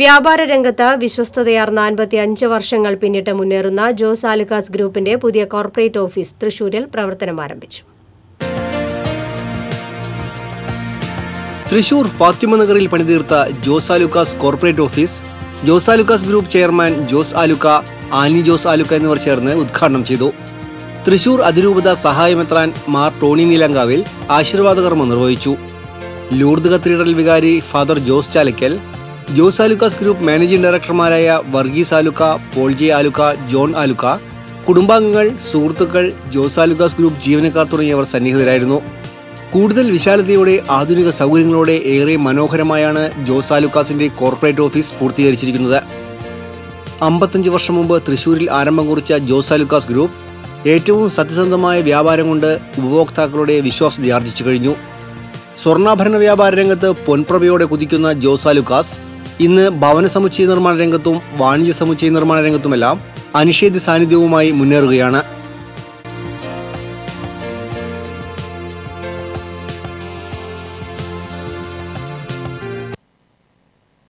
വ്യാപാര രംഗത്ത് വിശ്വസ്തതയാർന്ന അൻപത്തി അഞ്ച് വർഷങ്ങൾ പിന്നിട്ട് മുന്നേറുന്ന ജോസ് ആലുക്കാസ് ഗ്രൂപ്പിന്റെ പുതിയ കോർപ്പറേറ്റ് ഓഫീസ് തൃശൂരിൽ പ്രവർത്തനം ആരംഭിച്ചു. തൃശൂർ ഫാത്തിമ നഗറിൽ പണിതീർത്ത Jos Alukkas corporate office Jos Alukkas group chairman Jos Alukka Annie Jos Alukka എന്നിവർ ചേർന്ന് ഉദ്ഘാടനം ചെയ്തു. തൃശൂർ അതിരൂപത സഹായമെത്രാൻ മാർ ടോണി നീലങ്കാവിൽ ആശീർവാദകർമ്മം നിർവഹിച്ചു. ലൂർദ് കത്തീഡ്രൽ വികാരി father Jose Chalakkal Jos Alukkas group managing ഡയറക്ടർമാരായ Varghese Alukka Paul J Alukka John Alukka കുടുംബാംഗങ്ങൾ സുഹൃത്തുക്കൾ ജോസ് ആലുക്കാസ് ഗ്രൂപ്പ് ജീവനക്കാർ തുടങ്ങിയവർ സന്നിഹിതരായിരുന്നു. കൂടുതൽ വിശാലതയോടെ ആധുനിക സൗകര്യങ്ങളോടെ ഏറെ മനോഹരമായാണ് ജോസ് ആലുക്കാസിന്റെ കോർപ്പറേറ്റ് ഓഫീസ് പൂർത്തീകരിച്ചിരിക്കുന്നത്. അമ്പത്തഞ്ച് വർഷം മുമ്പ് തൃശൂരിൽ ആരംഭം കുറിച്ച ജോസ് ആലുക്കാസ് ഗ്രൂപ്പ് ഏറ്റവും സത്യസന്ധമായ വ്യാപാരം കൊണ്ട് ഉപഭോക്താക്കളുടെ വിശ്വാസ്യത ആർജിച്ചു കഴിഞ്ഞു. സ്വർണാഭരണ വ്യാപാര രംഗത്ത് പൊൻപ്രഭയോടെ കുതിക്കുന്ന ജോസ് ആലുക്കാസ് ഇന്ന് ഭവന സമുച്ചയ നിർമ്മാണ രംഗത്തും വാണിജ്യ സമുച്ചയ നിർമ്മാണ രംഗത്തുമെല്ലാം അനിഷേധ സാന്നിധ്യവുമായി മുന്നേറുകയാണ്